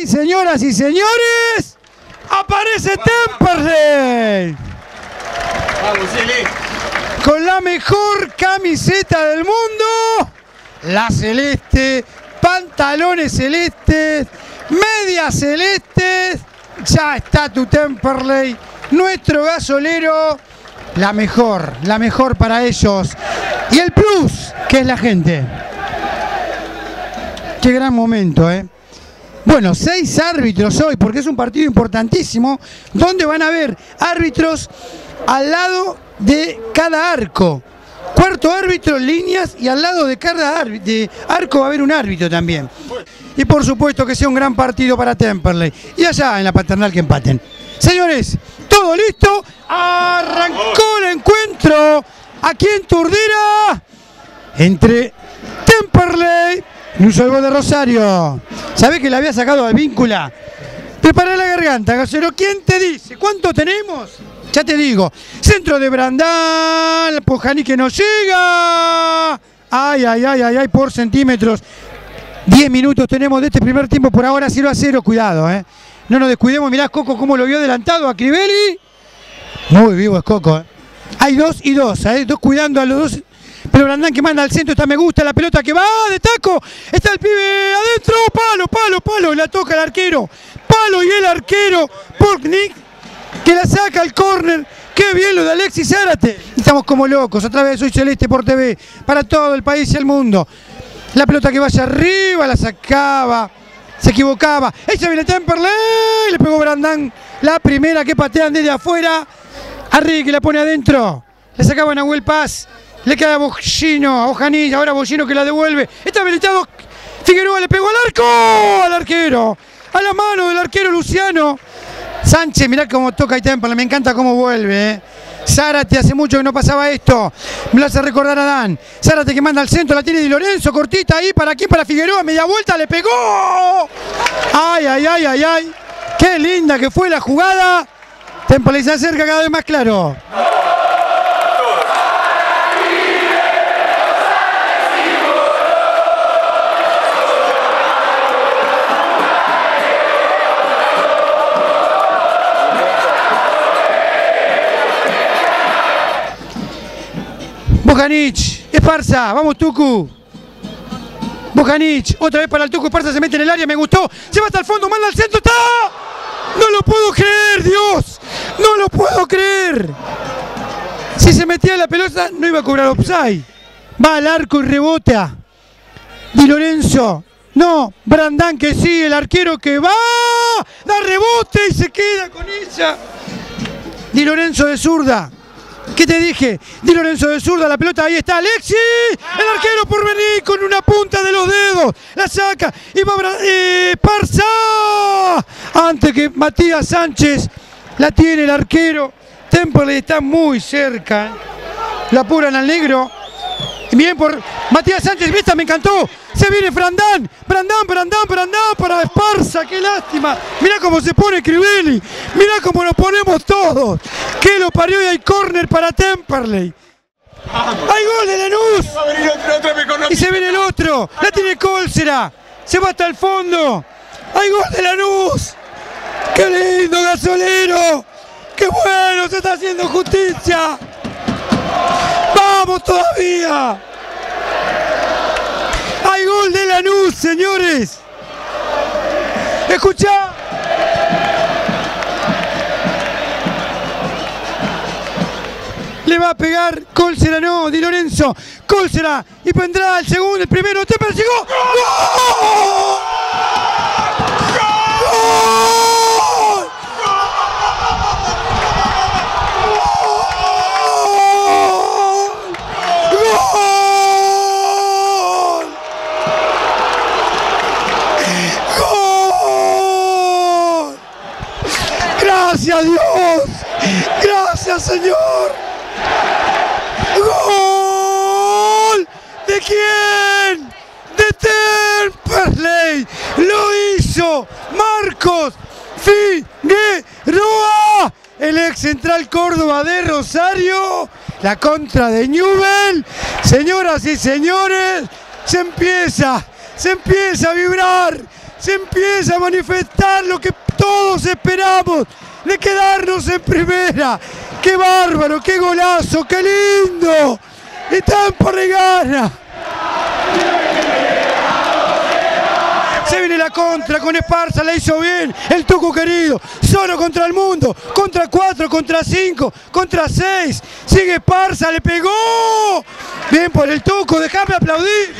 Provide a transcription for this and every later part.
Y señoras y señores, aparece Temperley. Vamos. Con la mejor camiseta del mundo, la celeste, pantalones celestes, medias celestes. Ya está tu Temperley, nuestro gasolero, la mejor, la mejor para ellos. Y el plus, que es la gente. Qué gran momento, ¿eh? Bueno, seis árbitros hoy, porque es un partido importantísimo, donde van a haber árbitros al lado de cada arco. Cuarto árbitro, líneas, y al lado de cada arco va a haber un árbitro también. Y por supuesto que sea un gran partido para Temperley. Y allá en la paternal que empaten. Señores, todo listo. Arrancó el encuentro aquí en Turdera entre Temperley un gol de Rosario. ¿Sabés que le había sacado al víncula? Prepara la garganta, Gasero. ¿Quién te dice? ¿Cuánto tenemos? Ya te digo. Centro de Brandal. Pujani que no llega. Ay, ay, ay, ay, ay, por centímetros. 10 minutos tenemos de este primer tiempo. Por ahora 0 a 0. Cuidado, eh. No nos descuidemos. Mirá Coco cómo lo vio adelantado a Crivelli. Muy vivo es Coco. eh. Hay dos y dos, ¿eh? dos cuidando a los dos. Pero Brandán que manda al centro, está me gusta, la pelota que va de taco. Está el pibe adentro, palo, palo, palo. La toca el arquero. Palo y el arquero. Porknick que la saca al córner. Qué bien lo de Alexis Zárate. Estamos como locos. Otra vez soy Celeste por TV. Para todo el país y el mundo. La pelota que vaya arriba la sacaba. Se equivocaba. Ella viene Temperley. Le pegó Brandán. La primera que patean desde afuera. Arriba que la pone adentro. Le sacaba Nahuel Paz. Le queda a Bojino, a Ojanilla. Ahora Bojino que la devuelve. Está habilitado. Figueroa le pegó al arco. Al arquero. A la mano del arquero Luciano. Sánchez, mirá cómo toca y Temperley. Me encanta cómo vuelve. eh. Zárate, hace mucho que no pasaba esto. Me lo hace recordar a Dan. Zárate que manda al centro, la tiene Di Lorenzo, cortita ahí. ¿Para quién? Para Figueroa. Media vuelta, le pegó. Ay, ay, ay, ay, ay. Qué linda que fue la jugada. Temperley se acerca cada vez más claro. Bojanic, Esparza, vamos Tucu. Bojanic, otra vez para el Tucu, Esparza se mete en el área, me gustó. Se va hasta el fondo, manda al centro, está. No lo puedo creer, Dios. No lo puedo creer. Si se metía la pelota, no iba a cobrar offside. Va al arco y rebota. Di Lorenzo. No, Brandán que sí, el arquero que va. Da rebote y se queda con ella. Di Lorenzo de zurda. ¿Qué te dije? Di Lorenzo de zurda, la pelota ahí está. Alexi, el arquero por venir con una punta de los dedos. La saca y va eh, Parza. Antes que Matías Sánchez la tiene el arquero. Temperley está muy cerca. La apuran al negro. Bien por Matías Sánchez, esta me encantó. Se viene Frandán, Brandán, Brandán, Brandán para Esparza, qué lástima. Mirá cómo se pone Crivelli, mirá cómo nos ponemos todos. Que lo parió y hay córner para Temperley. ¡Hay gol de Lanús! Y se viene el otro, la tiene Colsera, se va hasta el fondo. ¡Hay gol de Lanús! ¡Qué lindo gasolero! ¡Qué bueno! ¡Se está haciendo justicia! ¡Vamos todavía! ¡Hay gol de Lanús, señores! ¡Escuchá! Le va a pegar Colsera, no, Di Lorenzo. Colsera y vendrá el segundo, el primero. Temperley llegó. ¡Gol! ¡Gracias Dios! ¡Gracias Señor! ¡Gol! ¿De quién? ¡De Temperley! ¡Lo hizo Marcos Figueroa! El ex central Córdoba de Rosario. La contra de Newell. Señoras y señores, se empieza, se empieza a vibrar. se empieza a manifestar lo que todos esperamos de quedarnos en primera. ¡Qué bárbaro! ¡Qué golazo! ¡Qué lindo! Y Temperley gana. Se viene la contra con Esparza, la hizo bien. El Tuco querido. Solo contra el mundo. Contra cuatro, contra cinco, contra seis. Sigue Esparza, le pegó. Bien por el Tuco, déjame aplaudir.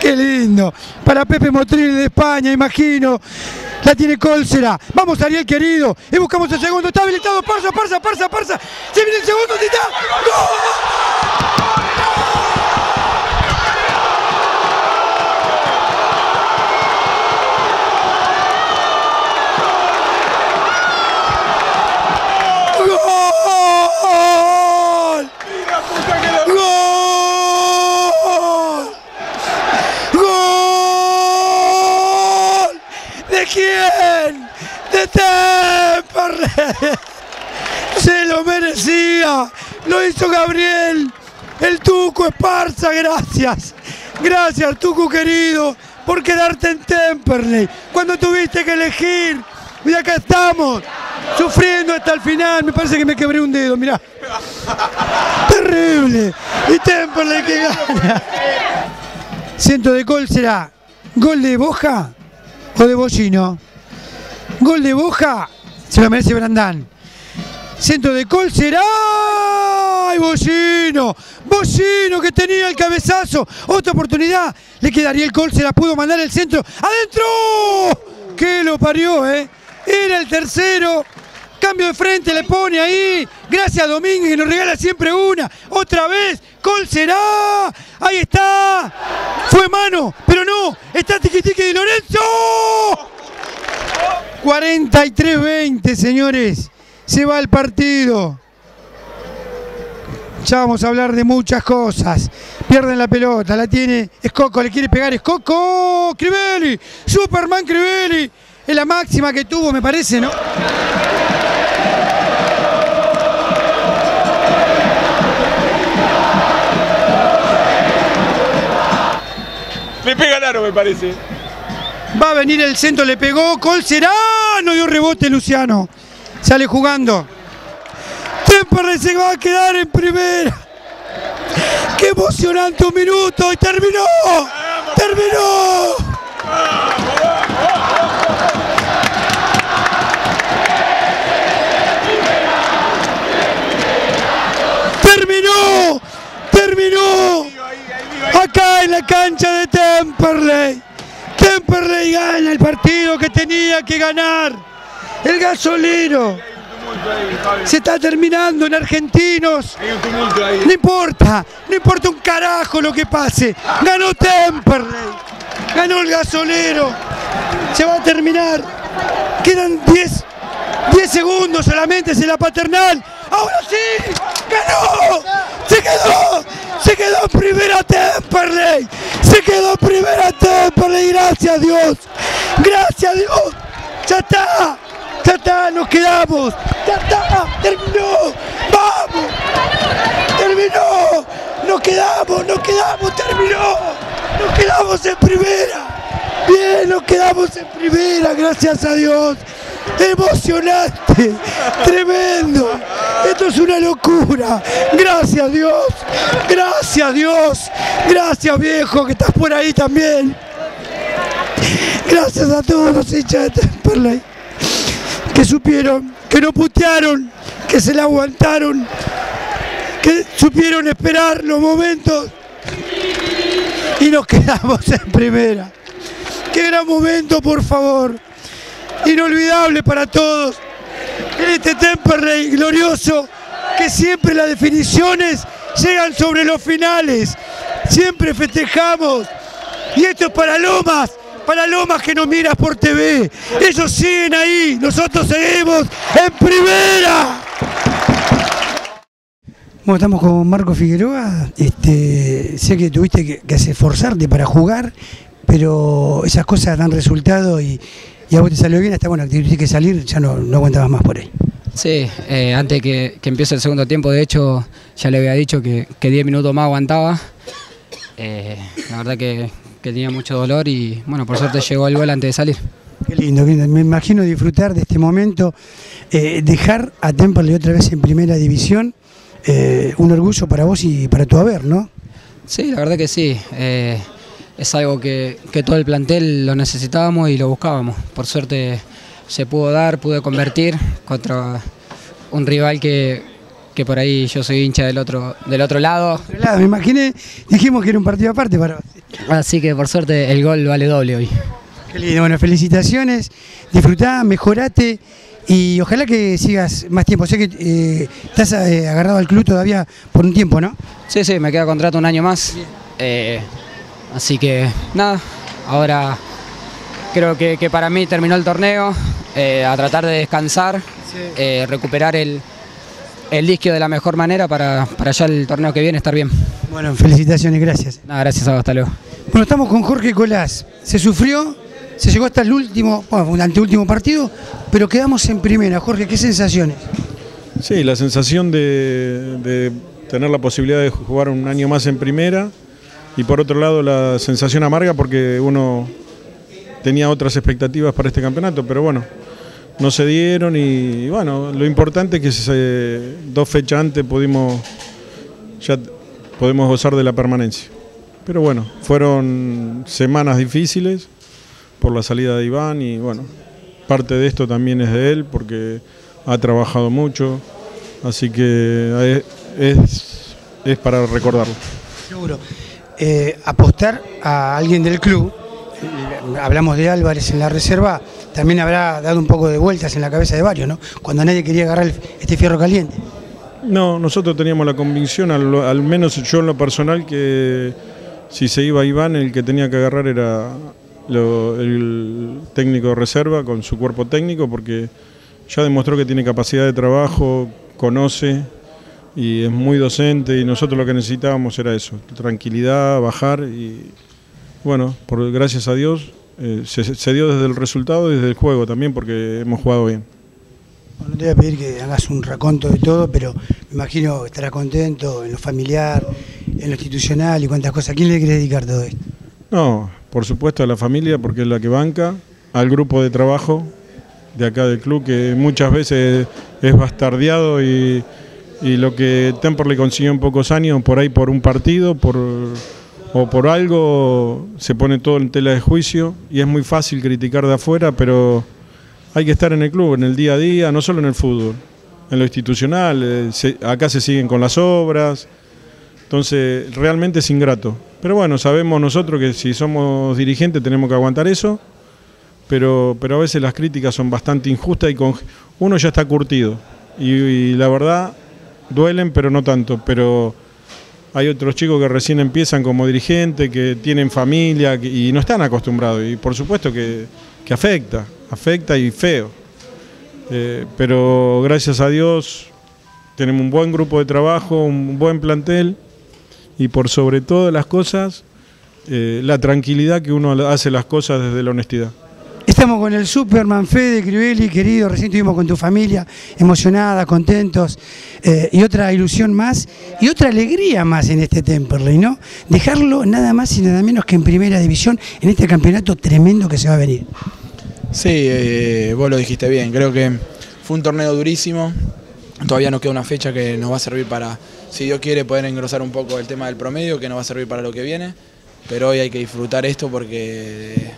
Qué lindo. Para Pepe Motrini de España, imagino. La tiene Colsera. Vamos, Ariel querido. Y buscamos el segundo. Está habilitado. Parza, Parza, Parza, Parza. Se viene el segundo. ¡Gol! ¡De Temperley! Se lo merecía. Lo hizo Gabriel. El Tuco Esparza, gracias. Gracias, Tuco querido, por quedarte en Temperley. Cuando tuviste que elegir. Y acá estamos, sufriendo hasta el final. Me parece que me quebré un dedo, mirá. Terrible. Y Temperley que gana. Centro de gol será gol de Boja o de Bollino. Gol de Boja se lo merece Brandán. Centro de gol será. ¡Ay, Bollino! Bollino que tenía el cabezazo. Otra oportunidad. Le quedaría el gol. Se la pudo mandar el centro. ¡Adentro! ¡Que lo parió, eh! Era el tercero. Cambio de frente, le pone ahí. Gracias Domínguez que nos regala siempre una. Otra vez. Col será. Ahí está. Fue mano, pero no. Está Tiquitique de Lorenzo. 43-20, señores. Se va el partido. Ya vamos a hablar de muchas cosas. Pierden la pelota, la tiene Escoco, le quiere pegar Escoco. Crivelli, Superman Crivelli. Es la máxima que tuvo, me parece, ¿no? Le pega el aro, me parece. Va a venir el centro, le pegó, Col será, no dio rebote Luciano. Sale jugando. Temperley se va a quedar en primera. Qué emocionante un minuto y terminó. Terminó. Terminó. Terminó. Acá en la cancha de Temperley. Temperley gana el partido que tenía que ganar. El gasolero. Se está terminando en Argentinos. No importa, no importa un carajo lo que pase. Ganó Temperley. Ganó el gasolero. Se va a terminar. Quedan 10 10 segundos solamente es la paternal. Ahora sí. Ganó. Se quedó. Se quedó en primera Temperley. Se quedó en primera Temperley. Gracias a Dios. Gracias a Dios. Ya está. Ya está. Nos quedamos. Ya está. Terminó. Vamos. Terminó. Nos quedamos. Nos quedamos. Terminó. Nos quedamos en primera. Bien, nos quedamos en primera. Gracias a Dios. Emocionante, tremendo. Esto es una locura. Gracias Dios, gracias Dios, gracias viejo que estás por ahí también. Gracias a todos los hinchas de Temperley que supieron, que no putearon, que se la aguantaron, que supieron esperar los momentos y nos quedamos en primera. Qué gran momento, por favor inolvidable para todos. En este Temperley glorioso, que siempre las definiciones llegan sobre los finales. Siempre festejamos. Y esto es para Lomas, para Lomas que nos miras por TV. Ellos siguen ahí, nosotros seguimos en primera. Bueno, estamos con Marco Figueroa. Este, sé que tuviste que, que esforzarte para jugar, pero esas cosas dan resultado y, y a vos te salió bien, está bueno, tuviste que salir, ya no, no aguantabas más por ahí. Sí, eh, antes que, que empiece el segundo tiempo, de hecho, ya le había dicho que, que 10 minutos más aguantaba. Eh, la verdad que, que tenía mucho dolor y bueno, por suerte llegó el gol antes de salir. Qué lindo, qué lindo. me imagino disfrutar de este momento, eh, dejar a Temperley otra vez en primera división, un orgullo para vos y para tu haber, ¿no? Sí, la verdad que sí. Es algo que, que todo el plantel lo necesitábamos y lo buscábamos. Por suerte se pudo dar, pude convertir contra un rival que, que por ahí yo soy hincha del otro, del otro lado. Me imaginé, dijimos que era un partido aparte para. Así que por suerte el gol vale doble hoy. Qué lindo, bueno, felicitaciones, disfrutá, mejorate y ojalá que sigas más tiempo. Sé que eh, estás eh, agarrado al club todavía por un tiempo, ¿no? Sí, sí, me queda contrato un año más. Eh, así que nada, ahora creo que, que para mí terminó el torneo, eh, a tratar de descansar, eh, recuperar el, el disco de la mejor manera para, para ya el torneo que viene estar bien. Bueno, felicitaciones, gracias. Nada, gracias a vos, hasta luego. Bueno, estamos con Jorge Colás. Se sufrió, se llegó hasta el último, bueno, un anteúltimo partido, pero quedamos en primera. Jorge, ¿qué sensaciones? Sí, la sensación de, de tener la posibilidad de jugar un año más en primera y por otro lado la sensación amarga porque uno tenía otras expectativas para este campeonato, pero bueno, no se dieron y, bueno, lo importante es que dos fechas antes pudimos ya podemos gozar de la permanencia. Pero bueno, fueron semanas difíciles por la salida de Iván y bueno, parte de esto también es de él porque ha trabajado mucho, así que es, es para recordarlo. Seguro. Eh, apostar a alguien del club, hablamos de Álvarez en la reserva, también habrá dado un poco de vueltas en la cabeza de varios, ¿no? Cuando nadie quería agarrar este fierro caliente. No, nosotros teníamos la convicción, al, menos yo en lo personal, que si se iba Iván, el que tenía que agarrar era el técnico de reserva con su cuerpo técnico, porque ya demostró que tiene capacidad de trabajo, conoce y es muy docente y nosotros lo que necesitábamos era eso, tranquilidad, bajar y bueno, por, gracias a Dios eh, se, se dio desde el resultado y desde el juego también porque hemos jugado bien. Bueno, no te voy a pedir que hagas un raconto de todo, pero me imagino que estarás contento en lo familiar, en lo institucional y cuántas cosas. ¿A quién le querés dedicar todo esto? No, por supuesto a la familia porque es la que banca, al grupo de trabajo de acá del club que muchas veces es bastardeado y, y lo que Temperley consiguió en pocos años, por ahí por un partido por, o por algo, se pone todo en tela de juicio y es muy fácil criticar de afuera, pero hay que estar en el club, en el día a día, no solo en el fútbol, en lo institucional, eh, acá se siguen con las obras, entonces, realmente es ingrato. Pero bueno, sabemos nosotros que si somos dirigentes tenemos que aguantar eso, pero, pero a veces las críticas son bastante injustas y con, uno ya está curtido. Y la verdad, duelen, pero no tanto. Pero hay otros chicos que recién empiezan como dirigentes, que tienen familia y no están acostumbrados. Y por supuesto que, que afecta, afecta y feo. Eh, pero gracias a Dios tenemos un buen grupo de trabajo, un buen plantel y por sobre todas las cosas, eh, la tranquilidad que uno hace las cosas desde la honestidad. Estamos con el Superman Fede Crivelli, querido, recién estuvimos con tu familia, emocionada, contentos, eh, y otra ilusión más, y otra alegría más en este Temperley, ¿no? Dejarlo nada más y nada menos que en primera división, en este campeonato tremendo que se va a venir. Sí, eh, vos lo dijiste bien, creo que fue un torneo durísimo, todavía nos queda una fecha que nos va a servir para, si Dios quiere, poder engrosar un poco el tema del promedio, que nos va a servir para lo que viene, pero hoy hay que disfrutar esto porque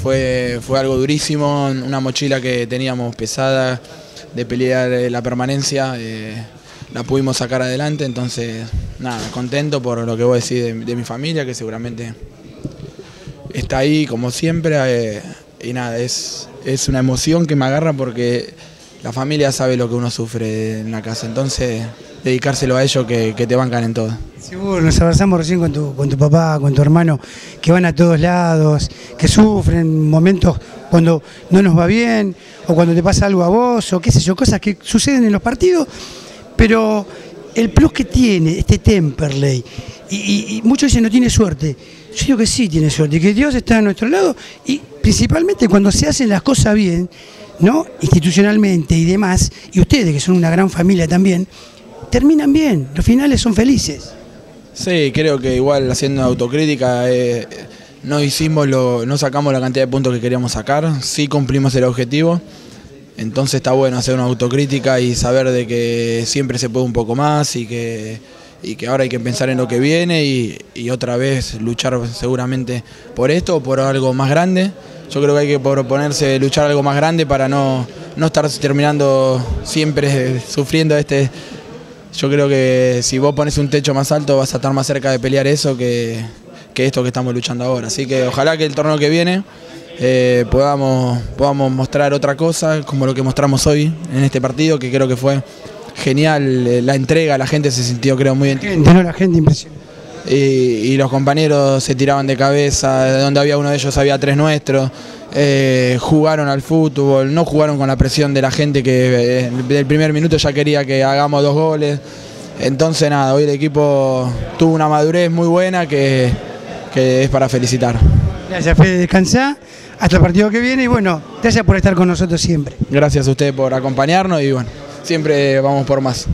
fue, fue algo durísimo, una mochila que teníamos pesada de pelear eh, la permanencia, eh, la pudimos sacar adelante, entonces nada, contento por lo que vos decís de, de mi familia, que seguramente está ahí como siempre eh, y nada, es, es una emoción que me agarra porque la familia sabe lo que uno sufre en la casa, entonces dedicárselo a ellos que, te bancan en todo. Seguro, nos abrazamos recién con tu, con tu papá, con tu hermano, que van a todos lados, que sufren momentos cuando no nos va bien, o cuando te pasa algo a vos, o qué sé yo, cosas que suceden en los partidos, pero el plus que tiene este Temperley, y, y- y muchos dicen no tiene suerte, yo digo que sí tiene suerte, que Dios está a nuestro lado, y principalmente cuando se hacen las cosas bien, ¿no? institucionalmente y demás, y ustedes que son una gran familia también, terminan bien, los finales son felices. Sí, creo que igual haciendo autocrítica, eh, no hicimos lo, no sacamos la cantidad de puntos que queríamos sacar, sí cumplimos el objetivo. Entonces está bueno hacer una autocrítica y saber de que siempre se puede un poco más y que, y que ahora hay que pensar en lo que viene y, y otra vez luchar seguramente por esto o por algo más grande. Yo creo que hay que proponerse luchar algo más grande para no, no estar terminando siempre sufriendo este... Yo creo que si vos pones un techo más alto vas a estar más cerca de pelear eso que, que esto que estamos luchando ahora. Así que ojalá que el torneo que viene eh, podamos, podamos mostrar otra cosa, como lo que mostramos hoy en este partido, que creo que fue genial eh, la entrega, la gente se sintió creo muy bien. La gente impresionante. Y, y los compañeros se tiraban de cabeza, donde había uno de ellos había tres nuestros, eh, jugaron al fútbol, no jugaron con la presión de la gente que eh, del primer minuto ya quería que hagamos dos goles. Entonces nada, hoy el equipo tuvo una madurez muy buena que, que es para felicitar. Gracias, Fede. Descansá. Hasta el partido que viene y bueno, gracias por estar con nosotros siempre. Gracias a ustedes por acompañarnos y bueno, siempre vamos por más.